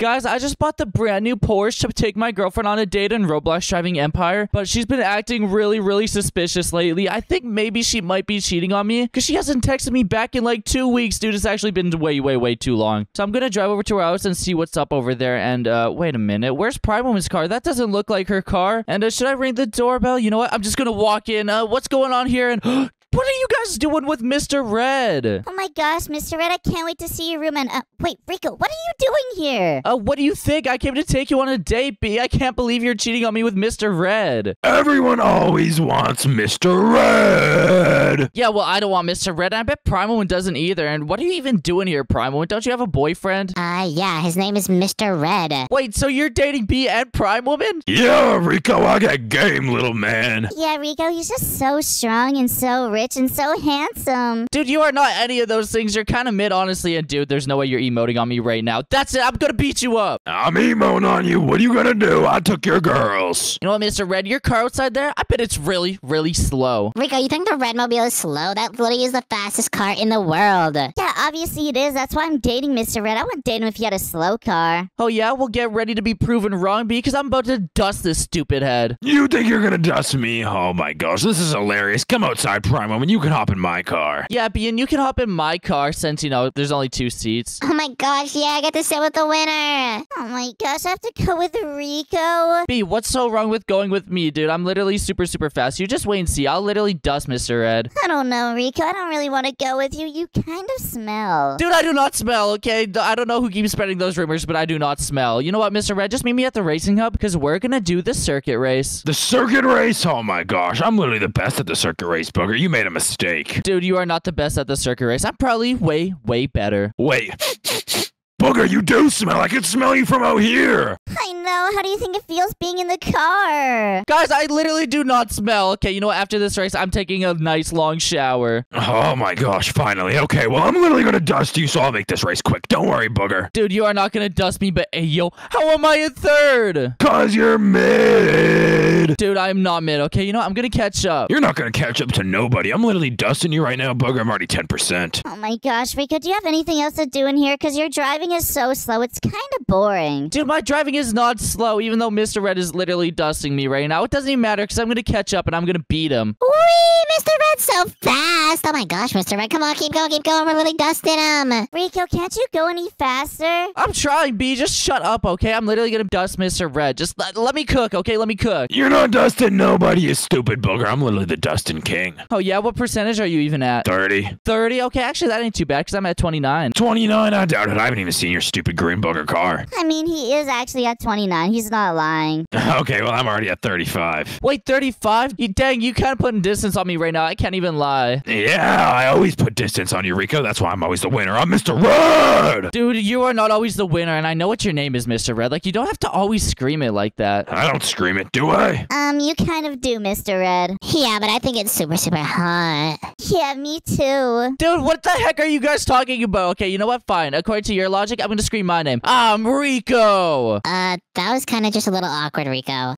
Guys, I just bought the brand new Porsche to take my girlfriend on a date in Roblox Driving Empire, but she's been acting really, really suspicious lately. I think maybe she might be cheating on me because she hasn't texted me back in like two weeks, dude. It's actually been way, way, way too long. So I'm gonna drive over to her house and see what's up over there. And uh, wait a minute, where's Prime Woman's car? That doesn't look like her car. And uh, should I ring the doorbell? You know what? I'm just gonna walk in. Uh, what's going on here? And What are you guys doing with Mr. Red? Oh my gosh, Mr. Red, I can't wait to see your room. And uh, wait, Rico, what are you doing here? Uh, what do you think? I came to take you on a date, B. I can't believe you're cheating on me with Mr. Red. Everyone always wants Mr. Red. Yeah, well, I don't want Mr. Red. and I bet Primal One doesn't either. And what are you even doing here, Primal One? Don't you have a boyfriend? Uh, yeah, his name is Mr. Red. Wait, so you're dating B and Prime Woman? Yeah, Rico, I got game, little man. Yeah, Rico, he's just so strong and so rich and so handsome. Dude, you are not any of those things. You're kind of mid, honestly. And dude, there's no way you're emoting on me right now. That's it. I'm gonna beat you up. I'm emoting on you. What are you gonna do? I took your girls. You know what, Mr. Red? Your car outside there, I bet it's really, really slow. Rico, you think the Redmobile is slow? That literally is the fastest car in the world. Yeah, obviously it is. That's why I'm dating Mr. Red. I wouldn't date him if he had a slow car. Oh yeah, well get ready to be proven wrong, because I'm about to dust this stupid head. You think you're gonna dust me? Oh my gosh, this is hilarious. Come outside, Primo, and you can hop in my car. Yeah, B, and you can hop in my car since, you know, there's only two seats. Oh my gosh, yeah, I get to sit with the winner. Oh my gosh, I have to go with Rico. B, what's so wrong with going with me, dude? I'm literally super, super fast. You just wait and see. I'll literally dust Mr. Red. I don't know, Rico. I don't really want to go with you. You kind of smell. Dude, I do not smell, okay? I don't know who keeps spreading those rumors, but I do not smell. You know what, Mr. Red? Just meet me at the racing hub because we're gonna do the circuit race. The circuit race? Oh my gosh, I'm literally the best at the circuit race, Booger. You made a mistake. Dude, you are not the best at the circuit race. I'm probably way, way better. Wait. Booger, you do smell. I can smell you from out here. I know. How do you think it feels being in the car? Guys, I literally do not smell. Okay, you know what? After this race, I'm taking a nice long shower. Oh my gosh, finally. Okay, well, I'm literally gonna dust you, so I'll make this race quick. Don't worry, Booger. Dude, you are not gonna dust me, but hey, yo, how am I in third? Cause you're mid. Dude, I'm not mid, okay? You know what? I'm gonna catch up. You're not gonna catch up to nobody. I'm literally dusting you right now, Booger. I'm already 10%. Oh my gosh, Rico, do you have anything else to do in here? Because you're driving is so slow. It's kind of boring. Dude, my driving is not slow, even though Mr. Red is literally dusting me right now. It doesn't even matter because I'm gonna catch up and I'm gonna beat him. Whee! Mr. Red's so fast. Oh my gosh, Mr. Red. Come on, keep going, keep going. We're really dusting him. Rico, can't you go any faster? I'm trying, B. Just shut up, okay? I'm literally gonna dust Mr. Red. Just let, let me cook, okay? Let me cook. You're not dusting nobody, you stupid Booger. I'm literally the dusting king. Oh, yeah? What percentage are you even at? 30. 30? Okay, actually, that ain't too bad because I'm at 29. 29? I doubt it. I haven't even seen your stupid green Booger car. I mean, he is actually at 29. He's not lying. Okay, well, I'm already at 35. Wait, 35? You dang, you kind of putting distance on me right now. I can't even lie. Yeah, I always put distance on you, Rico. That's why I'm always the winner. I'm Mr. Red! Dude, you are not always the winner, and I know what your name is, Mr. Red. Like, you don't have to always scream it like that. I don't scream it, do I? Um, you kind of do, Mr. Red. Yeah, but I think it's super, super hot. Yeah, me too. Dude, what the heck are you guys talking about? Okay, you know what? Fine. According to your logic, I'm gonna scream my name. I'm Rico! Uh, that was kind of just a little awkward, Rico.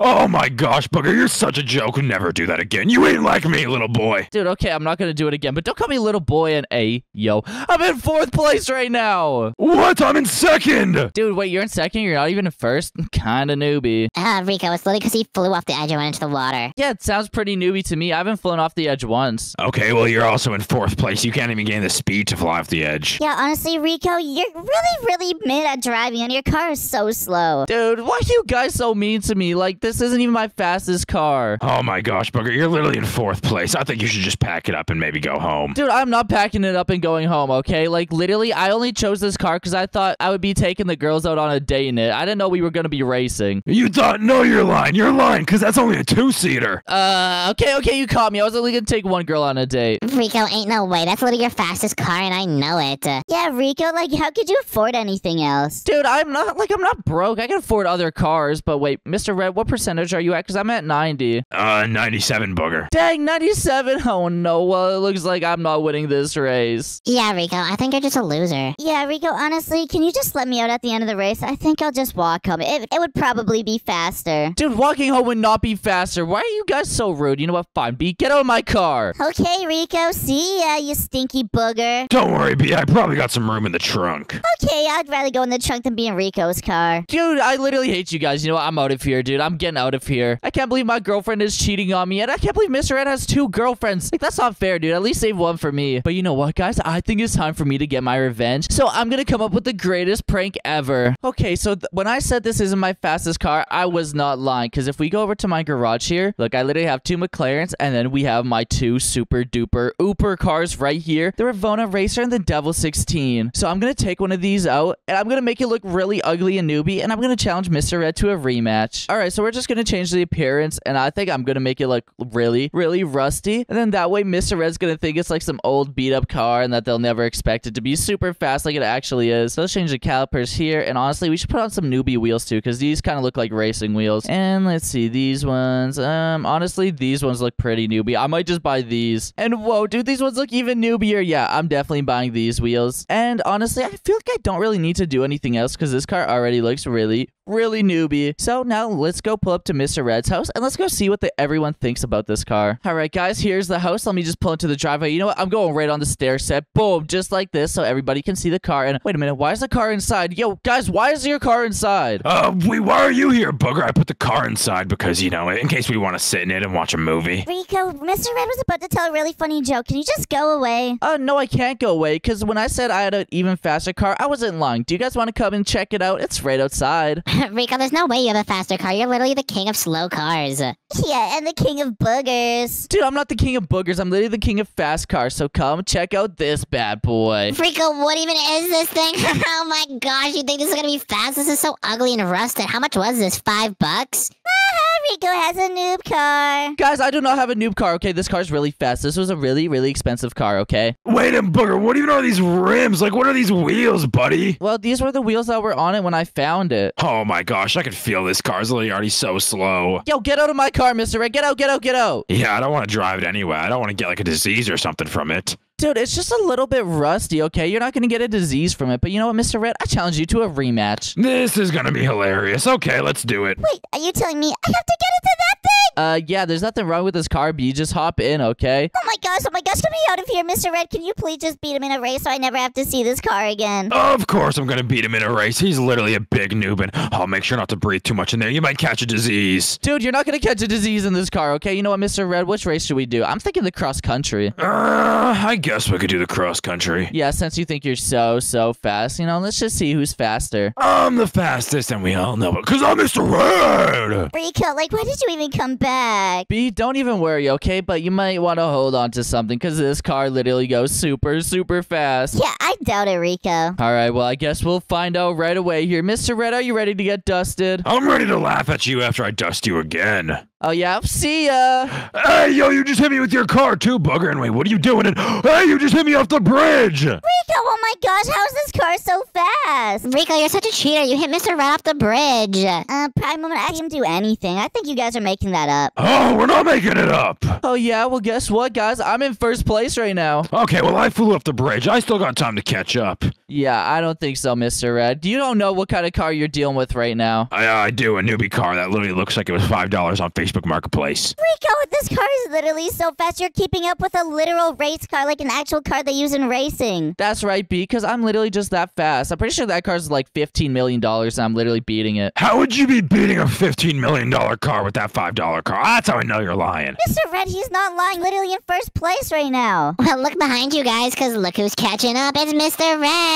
Oh my gosh, Booger, you're such a joke. Never do that again. You ain't like me, little boy. Dude, okay, I'm not gonna do it again, but don't call me little boy and A, yo. I'm in fourth place right now! What? I'm in second! Dude, wait, you're in second? You're not even in first? Kinda newbie. Uh, Rico, it's literally because he flew off the edge and went into the water. Yeah, it sounds pretty newbie to me. I haven't flown off the edge once. Okay, well, you're also in fourth place. You can't even gain the speed to fly off the edge. Yeah, honestly, Rico, you're really, really mid at driving, and your car is so slow. Dude, why are you guys so mean to me? Like, this isn't even my fastest car. Oh my gosh, Booger, you're literally in fourth place. I think you should just pack it up and maybe go home. Dude, I'm not packing it up and going home, okay? Like, literally, I only chose this car because I thought I would be taking the girls out on a date in it. I didn't know we were going to be racing. You thought, no, you're lying. You're lying, because that's only a two-seater. Uh, okay, okay, you caught me. I was only going to take one girl on a date. Rico, ain't no way. That's literally your fastest car, and I know it. Yeah, Rico, like, how could you afford anything else? Dude, I'm not, like, I'm not broke. I can afford other cars, but wait, Mr. Red, what percentage are you at? Because I'm at 90. Uh, 97 booger. Dang, 97. Oh no. Well, it looks like I'm not winning this race. Yeah, Rico, I think you're just a loser. Yeah, Rico, honestly, can you just let me out at the end of the race? I think I'll just walk home. It, it would probably be faster. Dude, walking home would not be faster. Why are you guys so rude? You know what? Fine, B, get out of my car. Okay, Rico, see ya, you stinky booger. Don't worry, B. I probably got some room in the trunk. Okay, I'd rather go in the trunk than be in Rico's car. Dude, I literally hate you guys. You know what? I'm out of here, dude. I'm getting out of here. I can't believe my girlfriend is cheating on me, and I can't believe Mr. Red has two girlfriends. Like, that's not fair, dude. At least save one for me. But you know what, guys? I think it's time for me to get my revenge. So I'm gonna come up with the greatest prank ever. Okay, so when I said this isn't my fastest car, I was not lying. Because if we go over to my garage here, look, I literally have two McLarens, and then we have my two super duper Uber cars right here the Ravona Racer and the Devil 16. So I'm gonna take one of these out, and I'm gonna make it look really ugly and newbie, and I'm gonna challenge Mr. Red to a rematch. All right, so we're just gonna change the appearance, and I think I'm gonna make it look really, really rusty, and then that way Mr. Red's gonna think it's like some old beat up car, and that they'll never expect it to be super fast like it actually is. So let's change the calipers here, and honestly, we should put on some newbie wheels too, because these kind of look like racing wheels. And let's see, these ones, um, honestly, these ones look pretty newbie. I might just buy these. And whoa, dude, these ones look even newbier. Yeah, I'm definitely buying these wheels. And honestly, I feel like I don't really need to do anything else because this car already looks really, really newbie. So now let's go pull up to Mr. Red's house and let's go see what the, everyone thinks about this car. All right, guys, here's the house. Let me just pull into the driveway. You know what? I'm going right on the stair set. Boom, just like this so everybody can see the car. And wait a minute, why is the car inside? Yo, guys, why is your car inside? Uh, we, why are you here, booger? I put the car inside because, you know, in case we want to sit in it and watch a movie. Rico, Mr. Red was about to tell a really funny joke. Can you just go away? Oh, no, I can't go away because when I said I had an even faster car, I wasn't lying. Do you guys want to come and check it out? It's right outside. Rico, there's no way you have a faster car. You're literally the king of slow cars. Yeah, and the king of boogers. Dude, I'm not the king of boogers. I'm literally the king of fast cars. So come check out this bad boy. Rico, what even is this thing? oh my gosh, you think this is gonna be fast? This is so ugly and rusted. How much was this? Five bucks? Rico has a noob car. Guys, I do not have a noob car, okay? This car's really fast. This was a really, really expensive car, okay? Wait a booger, what even are these rims? Like, what are these wheels, buddy? Well, these were the wheels that were on it when I found it. Oh my gosh, I can feel this car's literally already so slow. Yo, get out of my car, Mr. Red. Get out, get out, get out. Yeah, I don't want to drive it anyway. I don't want to get like a disease or something from it. Dude, it's just a little bit rusty, okay? You're not gonna get a disease from it. But you know what, Mr. Red? I challenge you to a rematch. This is gonna be hilarious. Okay, let's do it. Wait, are you telling me I have to get into that thing? Uh, yeah, there's nothing wrong with this car, but you Just hop in, okay? Oh my gosh, oh my gosh, get me out of here, Mr. Red. Can you please just beat him in a race so I never have to see this car again? Of course, I'm gonna beat him in a race. He's literally a big noob, and I'll make sure not to breathe too much in there. You might catch a disease. Dude, you're not gonna catch a disease in this car, okay? You know what, Mr. Red? Which race should we do? I'm thinking the cross country. Uh, I guess we could do the cross country. Yeah, since you think you're so, so fast, you know, let's just see who's faster. I'm the fastest, and we all know it, because I'm Mr. Red! Rico, like, why did you even come back? B, don't even worry, okay? But you might want to hold on to something because this car literally goes super, super fast. Yeah, I doubt it, Rico. All right, well, I guess we'll find out right away here. Mr. Red, are you ready to get dusted? I'm ready to laugh at you after I dust you again. Oh, yeah, see ya. Hey, yo, you just hit me with your car too, bugger. And wait, what are you doing? And hey, you just hit me off the bridge. Rico, oh my gosh, how's this car so fast? Rico, you're such a cheater. You hit Mr. Red off the bridge. Uh, Prime, I'm gonna ask him to do anything. I think you guys are making that up. Oh, we're not making it up. Oh, yeah, well, guess what, guys? I'm in first place right now. Okay, well, I flew off the bridge. I still got time to catch up. Yeah, I don't think so, Mr. Red. You don't know what kind of car you're dealing with right now. I, uh, I do a newbie car that literally looks like it was $5 on Facebook Marketplace. Rico, this car is literally so fast. You're keeping up with a literal race car, like an actual car they use in racing. That's right, B, because I'm literally just that fast. I'm pretty sure that car's like $15 million, and I'm literally beating it. How would you be beating a $15 million car with that $5 car? That's how I know you're lying. Mr. Red, he's not lying. Literally in first place right now. Well, look behind you guys, because look who's catching up. It's Mr. Red.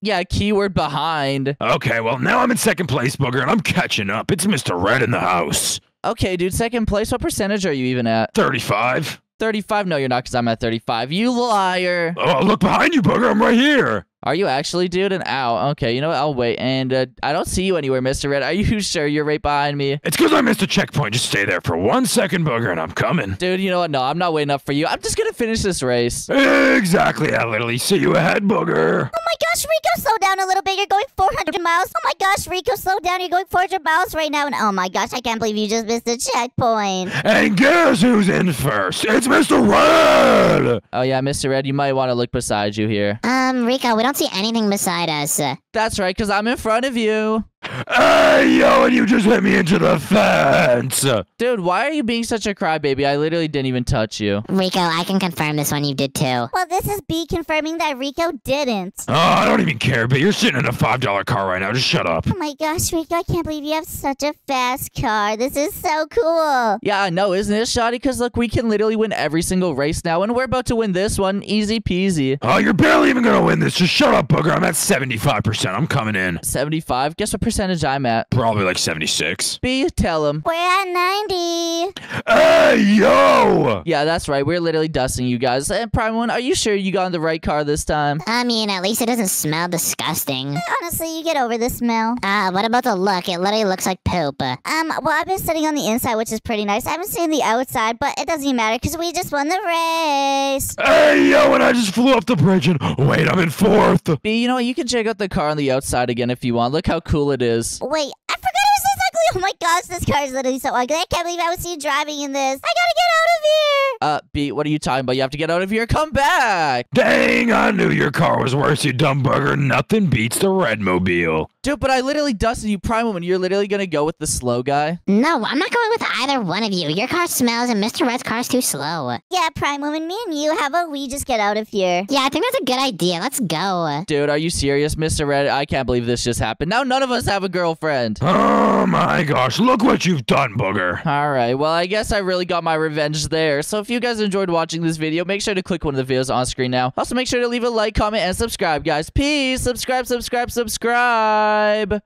Yeah, keyword behind. Okay, well, now I'm in second place, booger, and I'm catching up. It's Mr. Red in the house. Okay, dude, second place. What percentage are you even at? 35. 35? No, you're not, because I'm at 35. You liar. Oh, look behind you, booger. I'm right here. Are you actually, dude? And ow. Okay, you know what? I'll wait. And uh, I don't see you anywhere, Mr. Red. Are you sure you're right behind me? It's because I missed a checkpoint. Just stay there for one second, Booger, and I'm coming. Dude, you know what? No, I'm not waiting up for you. I'm just gonna finish this race. Exactly. I literally see you ahead, Booger. Oh my gosh, Rico, slow down a little bit. You're going 400 miles. Oh my gosh, Rico, slow down. You're going 400 miles right now. And oh my gosh, I can't believe you just missed a checkpoint. And guess who's in first? It's Mr. Red. Oh yeah, Mr. Red, you might want to look beside you here. Um, Rico, we don't see anything beside us. That's right, because I'm in front of you. Hey, yo, and you just hit me into the fence. Dude, why are you being such a crybaby? I literally didn't even touch you. Rico, I can confirm this one you did too. Well, this is B confirming that Rico didn't. Oh, I don't even care, but you're sitting in a $5 car right now. Just shut up. Oh my gosh, Rico, I can't believe you have such a fast car. This is so cool. Yeah, I know, isn't it, Shoddy? Because look, we can literally win every single race now, and we're about to win this one. Easy peasy. Oh, you're barely even gonna win this. Just shut up, Booger. I'm at 75%. I'm coming in. 75. Guess what percentage I'm at? Probably like 76. B, tell him. We're at 90. Hey, yo! Yeah, that's right. We're literally dusting you guys. And Prime One, are you sure you got in the right car this time? I mean, at least it doesn't smell disgusting. Honestly, you get over the smell. Uh, what about the look? It literally looks like poop. Um, well, I've been sitting on the inside, which is pretty nice. I haven't seen the outside, but it doesn't even matter because we just won the race. Hey, yo, and I just flew off the bridge and wait, I'm in fourth. B, you know what? You can check out the car on the outside again if you want. Look how cool it is. Wait, I forgot it was this ugly. Oh my gosh, this car is literally so ugly. I can't believe I was seen driving in this. I gotta get out of here. Uh, B, what are you talking about? You have to get out of here. Come back. Dang, I knew your car was worse, you dumb bugger. Nothing beats the Redmobile. Dude, but I literally dusted you, Prime Woman. You're literally gonna go with the slow guy? No, I'm not going with either one of you. Your car smells and Mr. Red's car's too slow. Yeah, Prime Woman, me and you, how about we just get out of here? Yeah, I think that's a good idea. Let's go. Dude, are you serious, Mr. Red? I can't believe this just happened. Now none of us have a girlfriend. Oh my gosh, look what you've done, booger. All right, well, I guess I really got my revenge there. So if you guys enjoyed watching this video, make sure to click one of the videos on screen now. Also, make sure to leave a like, comment, and subscribe, guys. Peace. Subscribe, subscribe, subscribe.